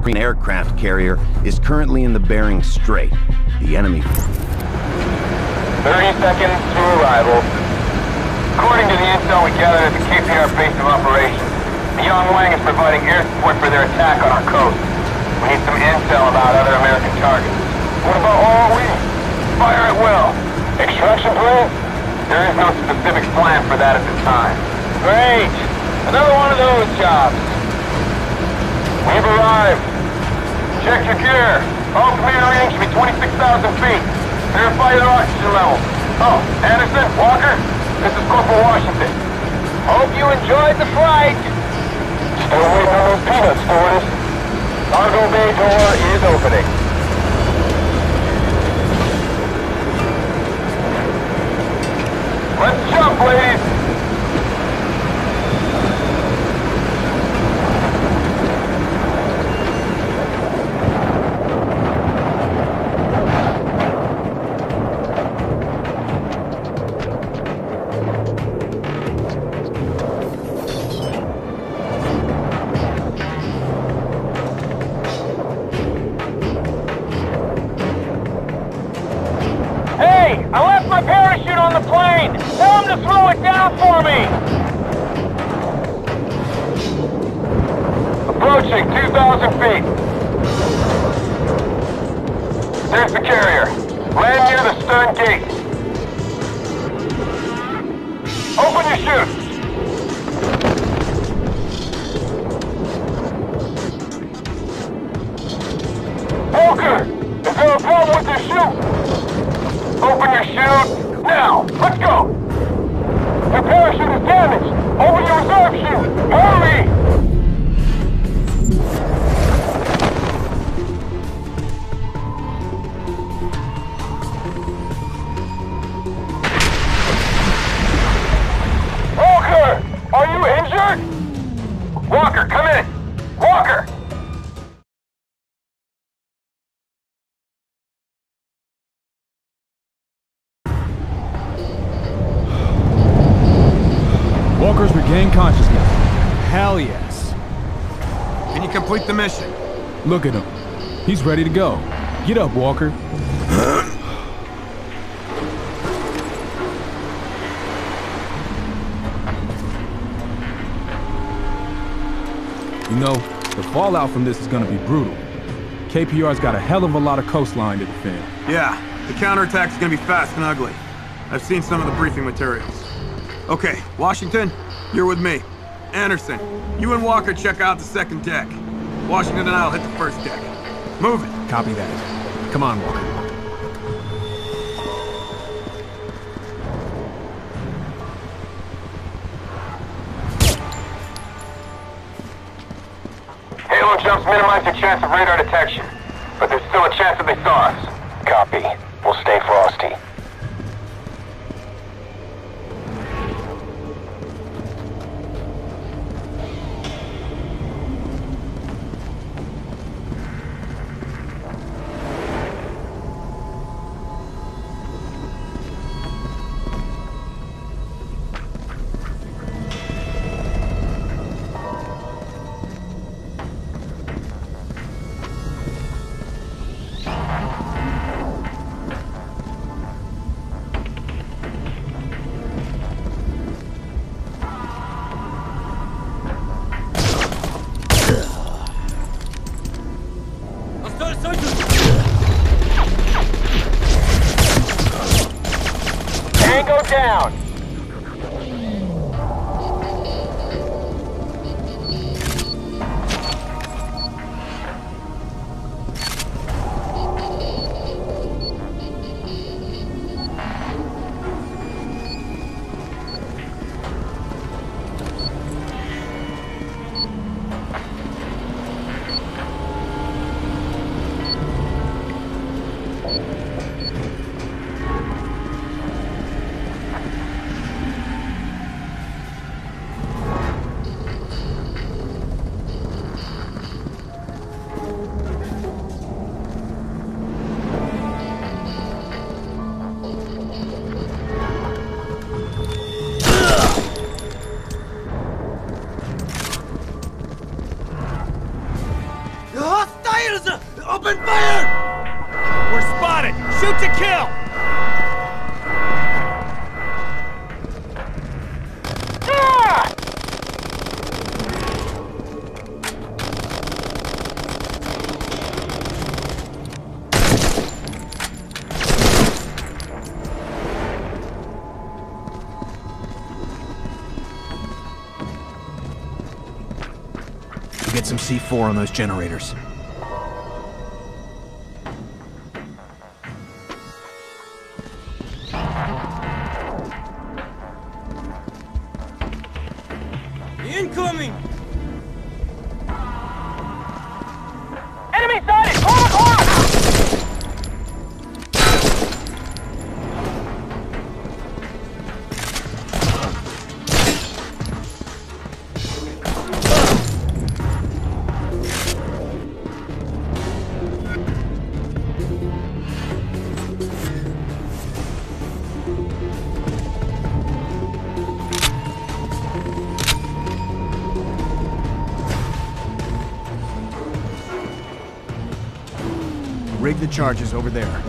Green aircraft carrier is currently in the Bering Strait. The enemy... 30 seconds to arrival. According to the intel we gathered at the KPR base of operations, the Yongwang is providing air support for their attack on our coast. We need some intel about other American targets. What about all we? Fire at will. Extraction plan? There is no specific plan for that at this time. Great! Another one of those jobs. We've arrived. Check your gear. All command range should be 26,000 feet. Verify your oxygen level. Oh, Anderson, Walker, this is Corporal Washington. Hope you enjoyed the flight. Still waiting on those peanuts, stewardess. Cargo bay door is opening. Let's jump, ladies! Approaching 2,000 feet. There's the carrier. Land near the stern gate. Can you complete the mission? Look at him. He's ready to go. Get up, Walker. You know, the fallout from this is gonna be brutal. KPR's got a hell of a lot of coastline to defend. Yeah, the counterattack's gonna be fast and ugly. I've seen some of the briefing materials. Okay, Washington, you're with me. Anderson, you and Walker check out the second deck. Washington and I'll hit the first deck. Move it. Copy that. Come on, Walker. Halo jumps minimize the chance of radar detection, but there's still a chance that they saw us. Copy. We'll stay frosty. Open fire! We're spotted! Shoot to kill! Ah! Get some C4 on those generators. Rig the charges over there.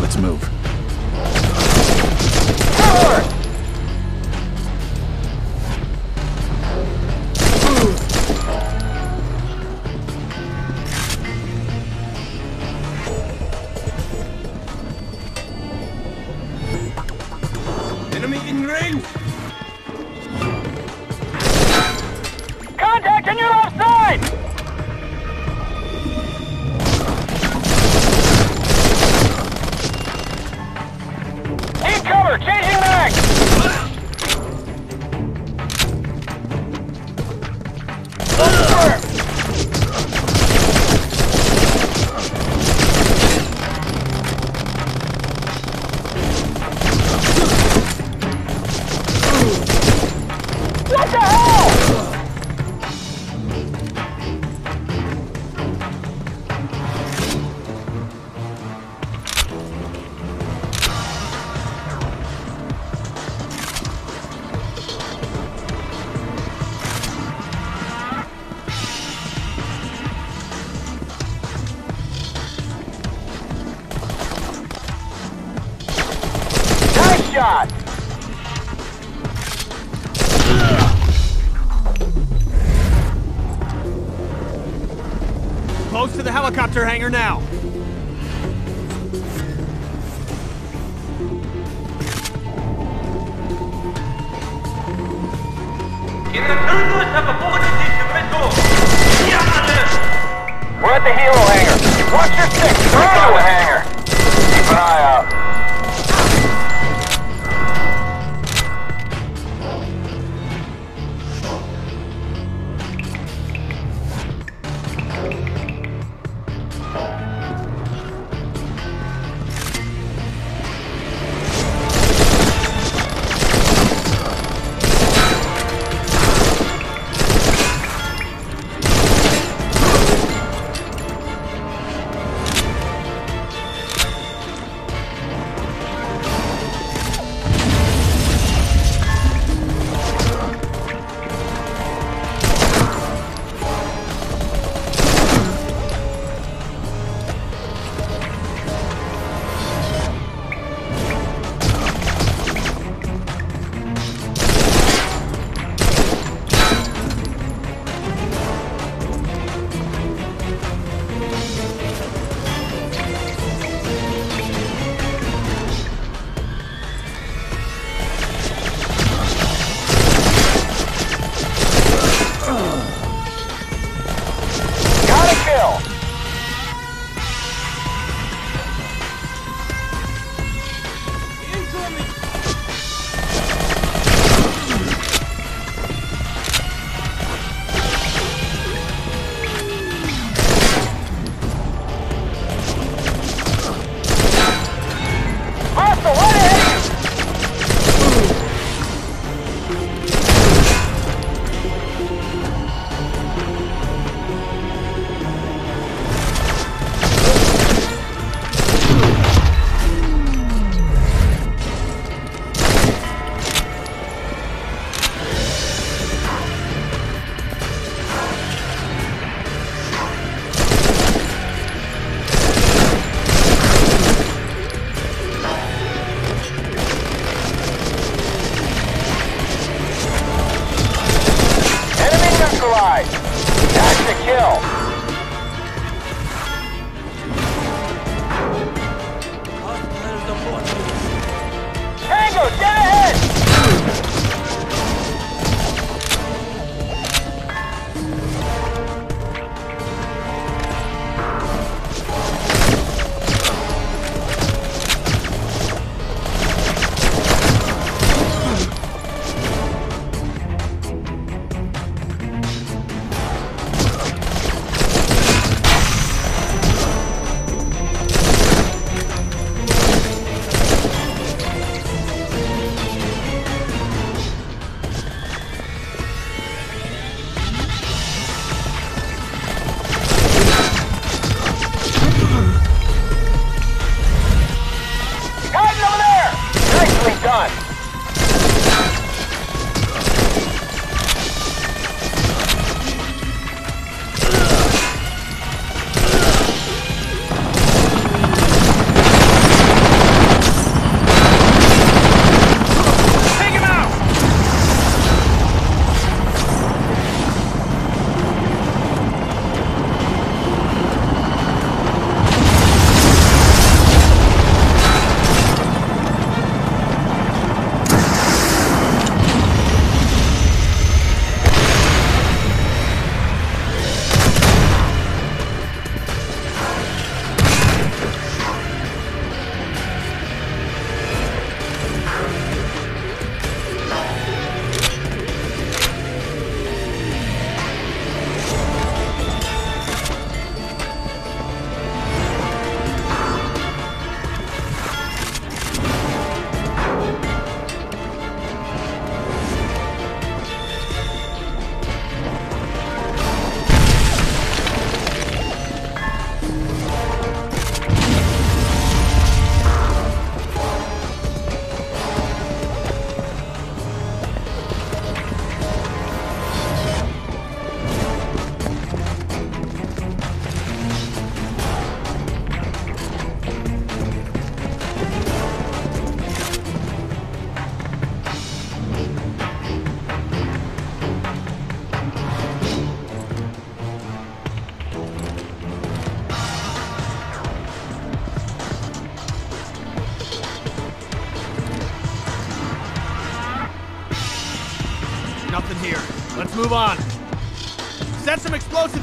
Let's move. Forward! Hangar now!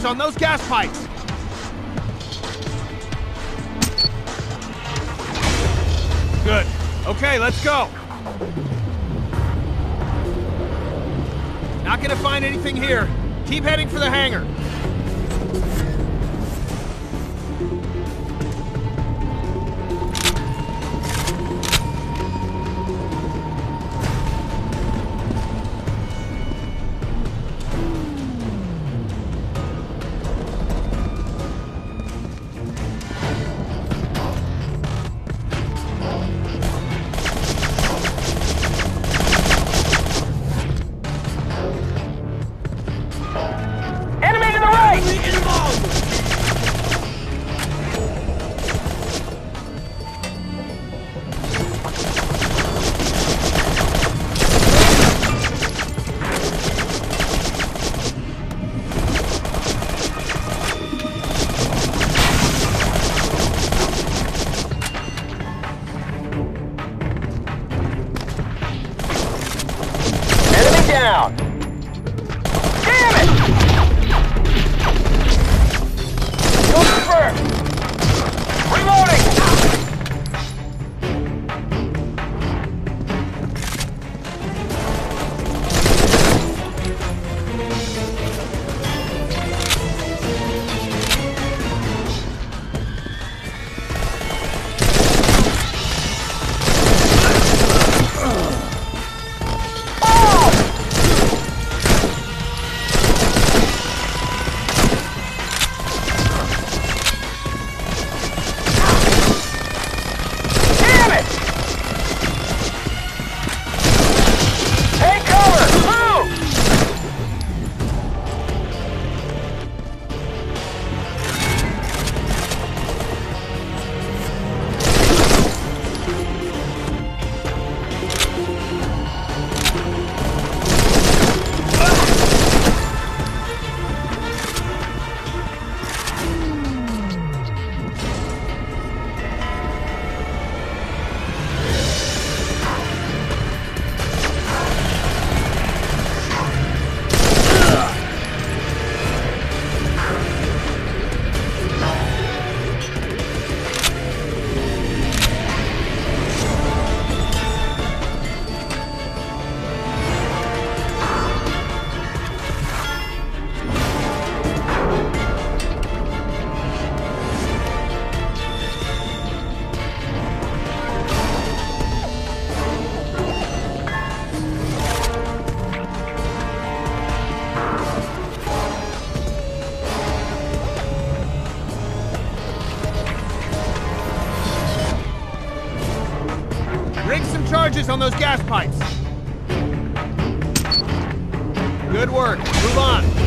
On those gas pipes. Good. Okay, let's go. Not gonna find anything here. Keep heading for the hangar. Charges on those gas pipes. Good work. Move on.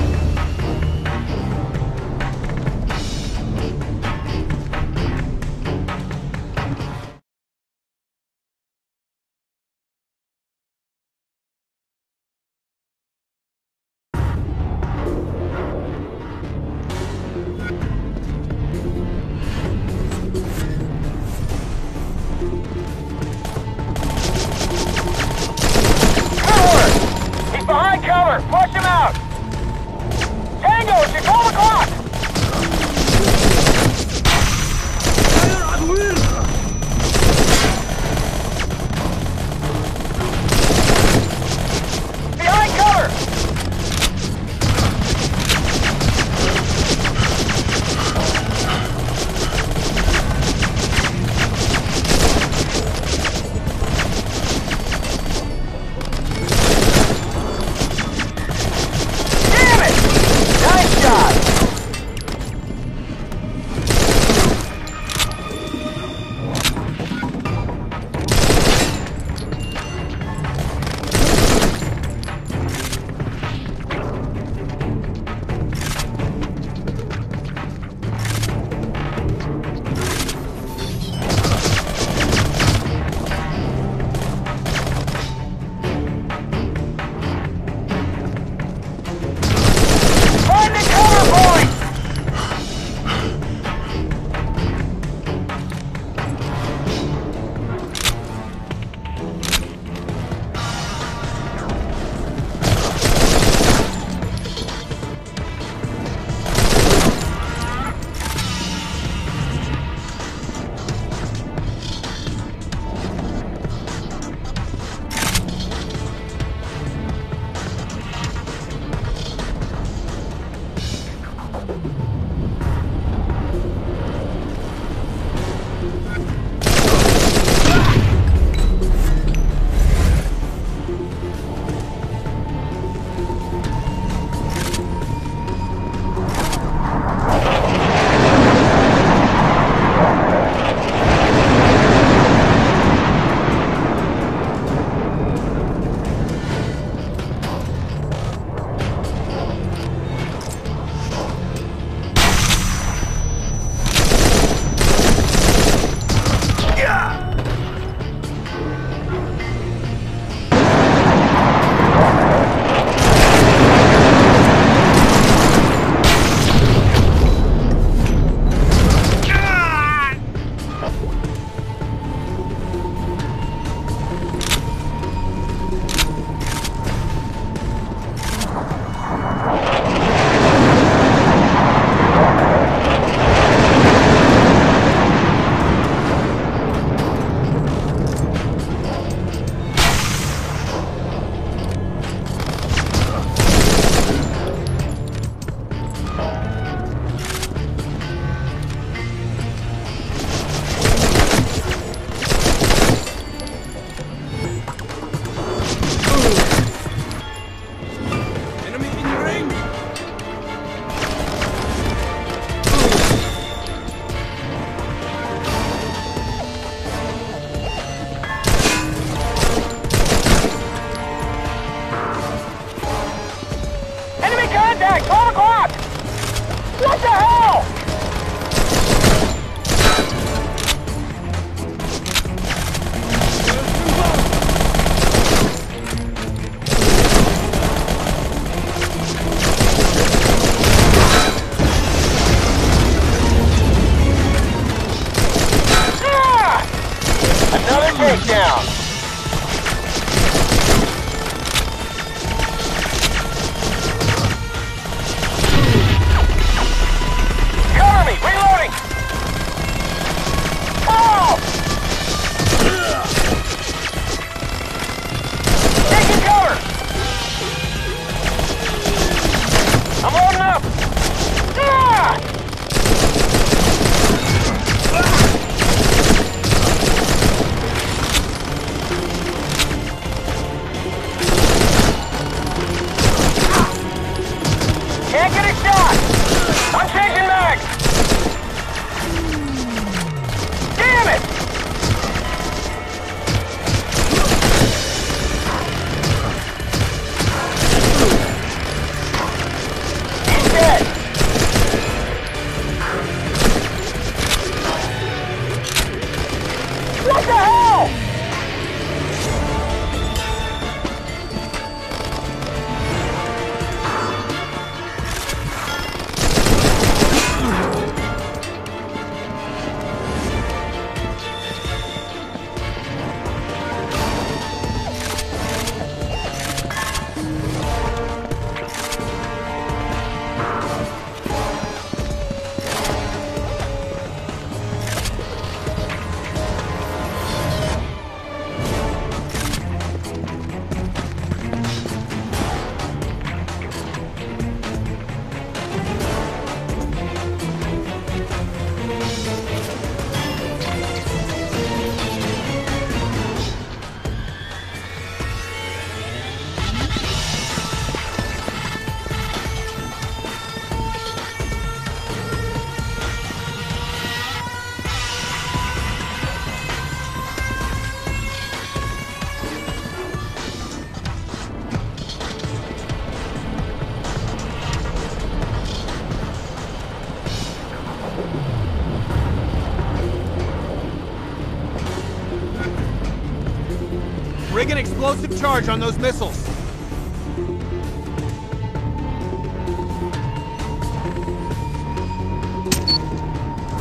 Charge on those missiles.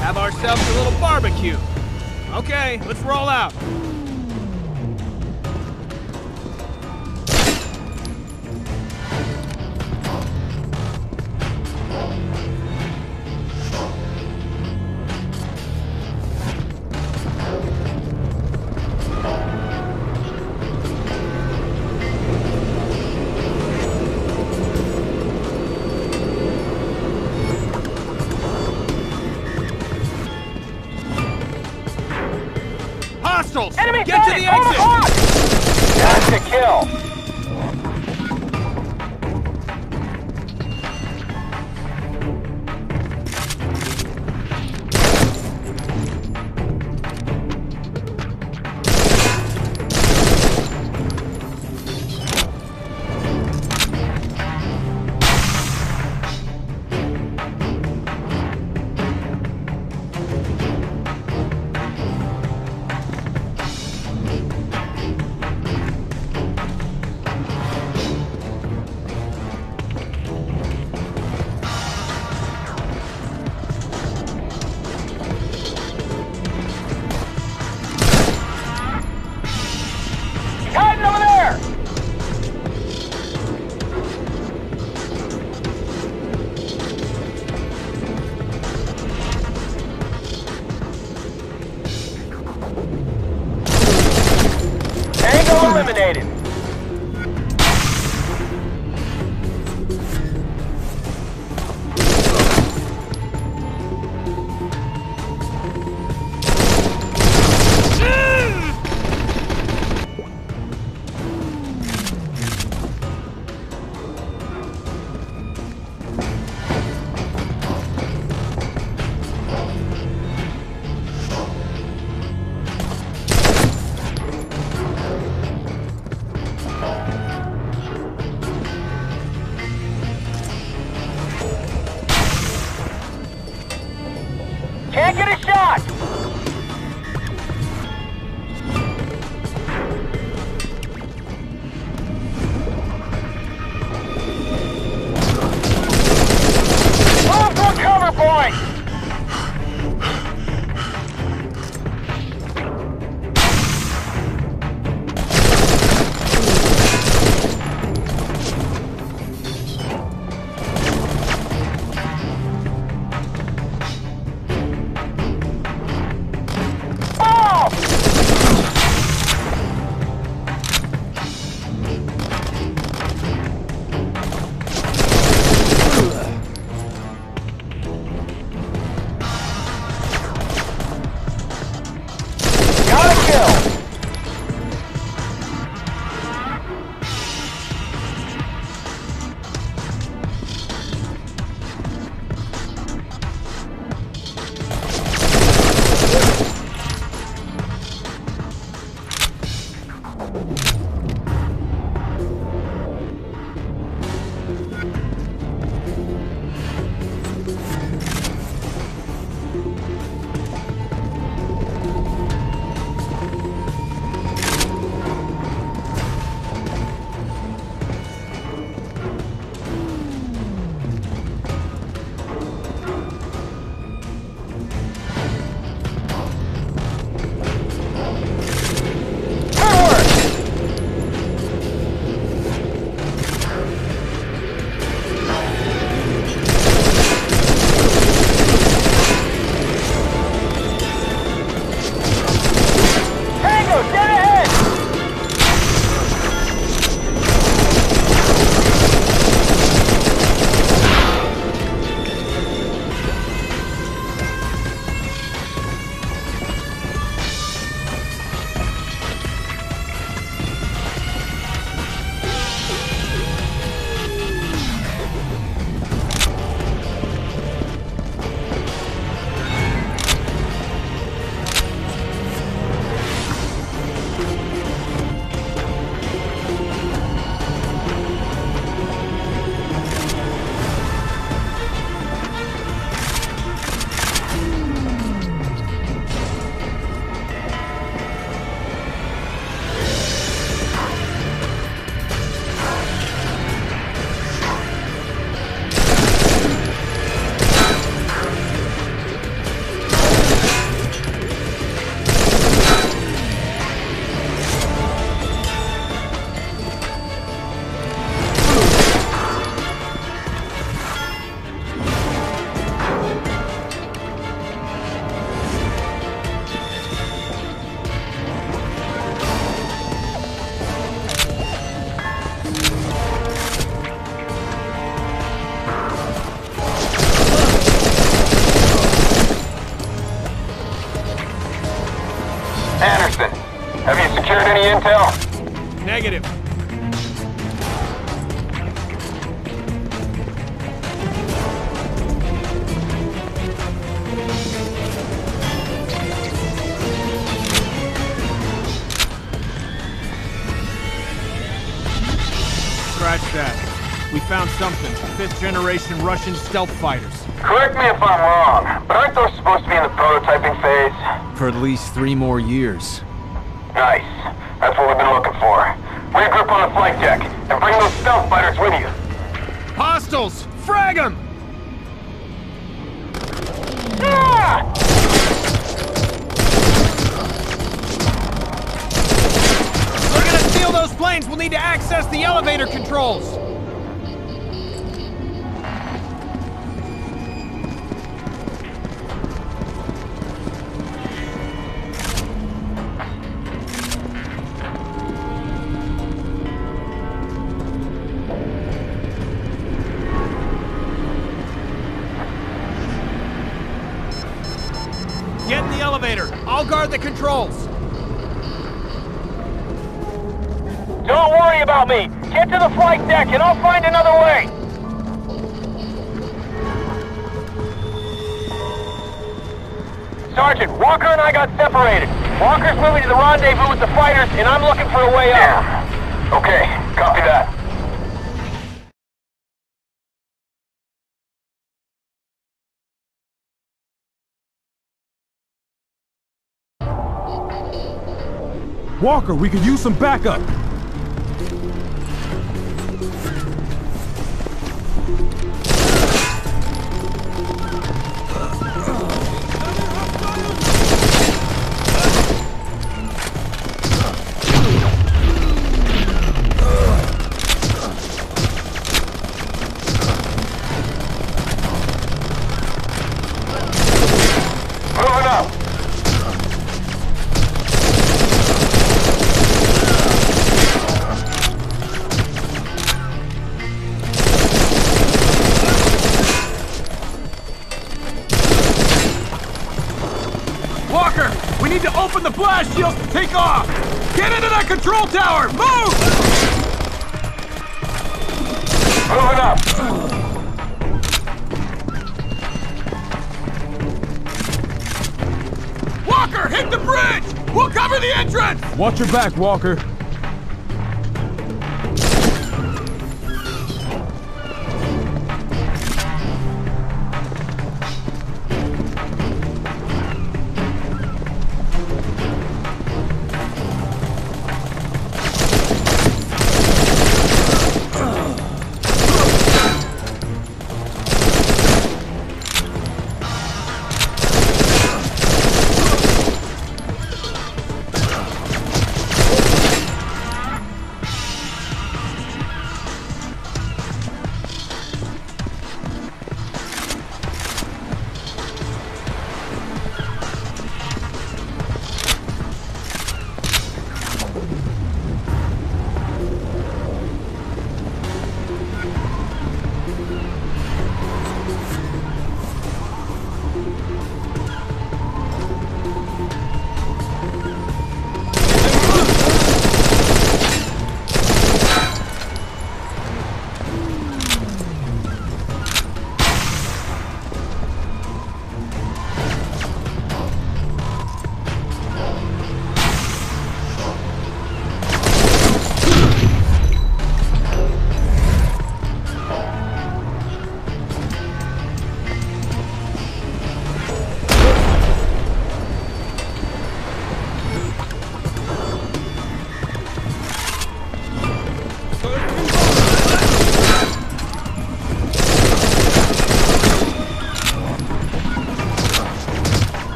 Have ourselves a little barbecue. Okay, let's roll out. Heard any intel? Negative. Scratch that. We found something. Fifth generation Russian stealth fighters. Correct me if I'm wrong, but aren't those supposed to be in the prototyping phase? For at least three more years. Nice. That's what we've been looking for. Regroup on the flight deck, and bring those stealth fighters with you. Hostiles! Frag them! Ah! We're gonna steal those planes! We'll need to access the elevator controls! Guard controls. Don't worry about me. Get to the flight deck, and I'll find another way. Sergeant, Walker and I got separated. Walker's moving to the rendezvous with the fighters, and I'm looking for a way up. out. Okay, copy that. Walker, we could use some backup. We need to open the blast shields to take off! Get into that control tower! Move! Moving up. Walker, hit the bridge! We'll cover the entrance! Watch your back, Walker.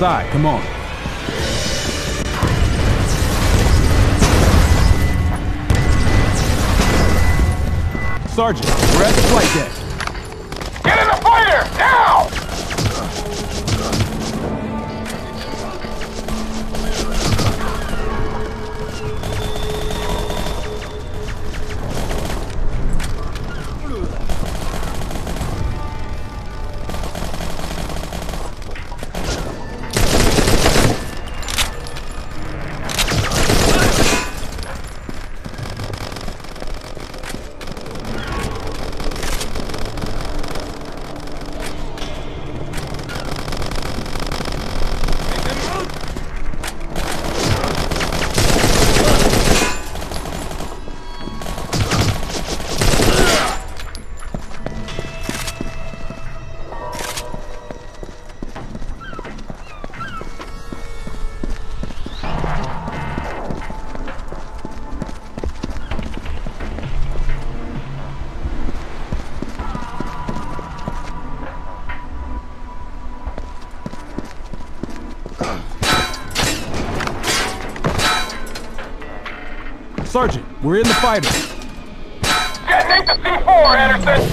Outside. Come on. Sergeant, we're in the fighter. Detonate the C4, Anderson!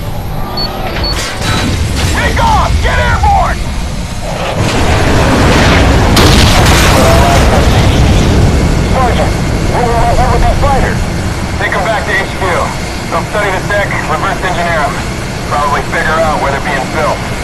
Take off! Get airborne! Sergeant, what will we do with these fighters? Take them back to HQ. They'll study the deck, reverse engineer them. Probably figure out where they're being built.